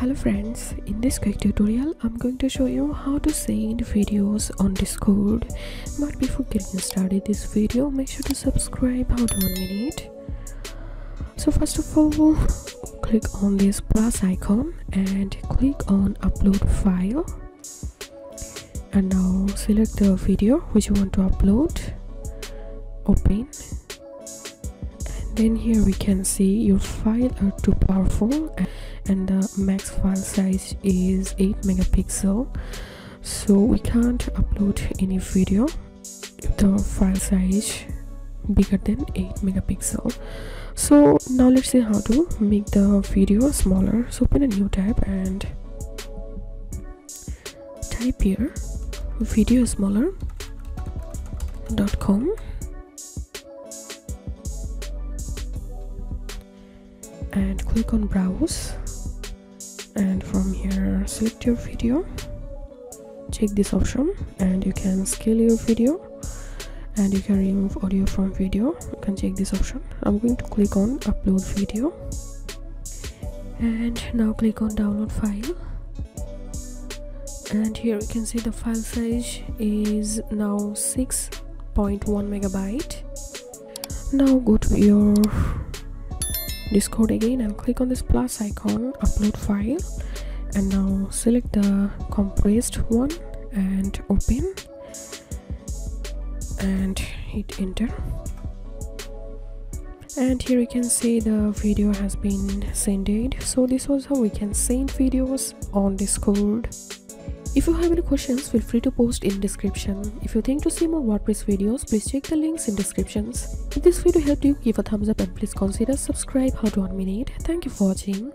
Hello friends, in this quick tutorial I'm going to show you how to send videos on Discord. But before getting started this video make sure to subscribe. On a minute. So first of all click on this plus icon and click on upload file. And now select the video which you want to upload. Open then here we can see your file are too powerful and the max file size is 8 megapixel. So we can't upload any video if the file size bigger than 8 megapixel. So now let's see how to make the video smaller. So open a new tab and type here video smaller and click on browse. And from here select your video. Check this option and you can scale your video. And you can remove audio from video. You can check this option. I'm going to click on upload video. And now click on download file. And here you can see the file size is now 6.1 megabyte. Now go to your discord again and click on this plus icon upload file. And now select the compressed one and open. And hit enter. And here you can see the video has been sended. So this was how we can send videos on discord if you have any questions feel free to post in description. If you think to see more wordpress videos please check the links in descriptions. If this video helped you give a thumbs up and please consider subscribe. How to one minute thank you for watching